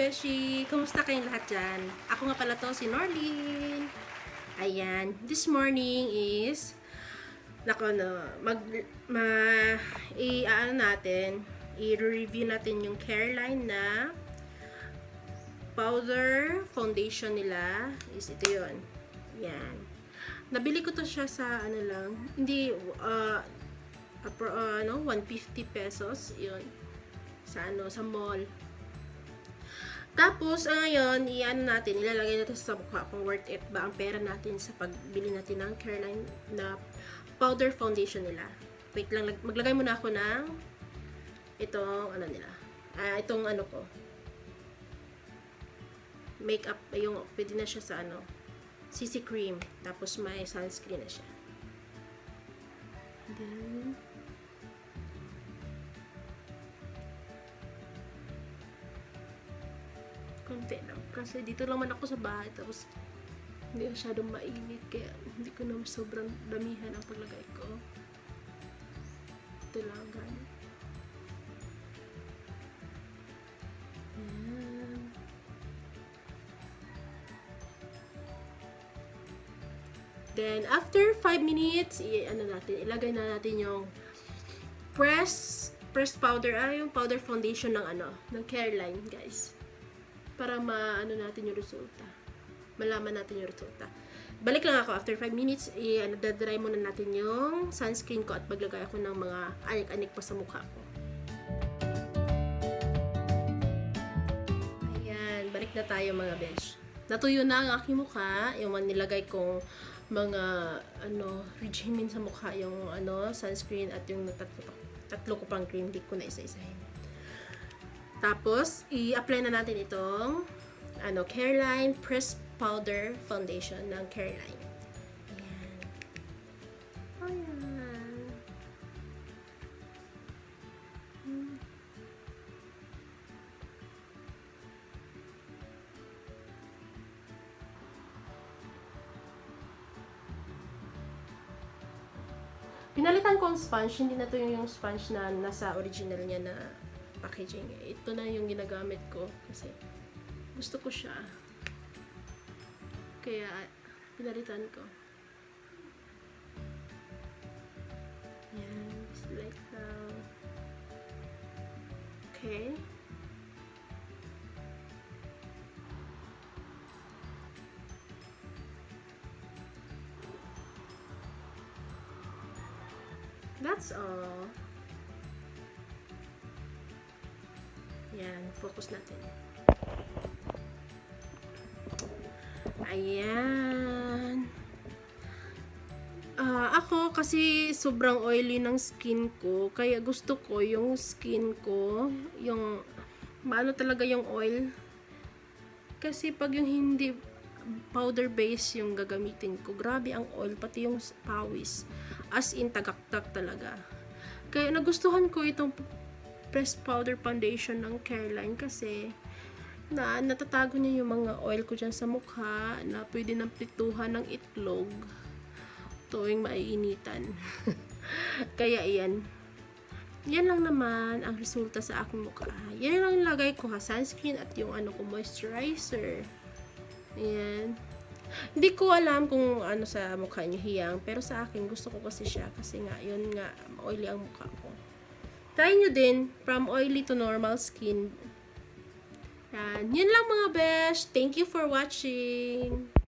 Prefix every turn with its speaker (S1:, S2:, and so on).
S1: beshi! Kumusta kayong lahat dyan? Ako nga pala to, si Norlin. Ayan, this morning is, nako no, mag, ma, i, ano natin, i-review natin yung Careline na powder foundation nila. Is ito yun. Yan. Nabili ko to siya sa, ano lang, hindi, uh, uh, ano, 150 pesos. Yun. Sa, ano, sa mall. Tapos, uh, ngayon, i-ano natin, ilalagay natin sa mukha kung worth it ba ang pera natin sa pagbili natin ng Careline na powder foundation nila. Wait lang, maglagay muna ako ng itong, ano nila, uh, itong ano ko, makeup, yung, pwede na siya sa ano, CC cream, tapos may sunscreen na siya. And then, konti lang. Kasi dito lang man ako sa bahay. Tapos, hindi masyadong mainit. Kaya, hindi ko na sobrang damihan ang paglagay ko. Ito lang, ganun. Ayan. Then, after 5 minutes, i ano natin, ilagay na natin yung press pressed powder, ah, yung powder foundation ng ano, ng Careline, guys para ma-ano natin yung resulta. Malaman natin yung resulta. Balik lang ako after 5 minutes, dadry muna natin yung sunscreen ko at maglagay ako ng mga anik-anik pa sa mukha ko. Ayan, balik na tayo mga besh. Natuyo na ang aking mukha, yung nilagay kong mga ano, regimen sa mukha, yung ano, sunscreen at yung tatlo, tatlo ko pang cream, di ko na isa-isahin. Tapos, i-apply na natin itong ano, Careline Press Powder Foundation ng Careline. Ayan. Ayan. Hmm. Pinalitan ko ang sponge, hindi na to yung sponge na nasa original niya na packaging. Ito na yung ginagamit ko kasi gusto ko siya. Kaya pinalitan ko. Yan, like now. Okay. That's all. Yan, focus natin. Ayan. Uh, ako kasi sobrang oily ng skin ko, kaya gusto ko yung skin ko, yung maano talaga yung oil. Kasi pag yung hindi powder base yung gagamitin ko, grabe ang oil, pati yung pawis. As in, tagaktak talaga. Kaya nagustuhan ko itong pressed powder foundation ng Careline kasi na natatago niya yung mga oil ko dyan sa mukha na pwede nang pituhan ng itlog tuwing maiinitan. Kaya iyan. Yan lang naman ang resulta sa aking mukha. Yan lang nilagay ko ha. Sunscreen at yung ano ko, moisturizer. Ayan. Hindi ko alam kung ano sa mukha niyo hiyang. Pero sa akin, gusto ko kasi siya. Kasi nga, yun nga, oily ang mukha ko. Try nyo din from oily to normal skin. Yan. Yun lang mga besh. Thank you for watching.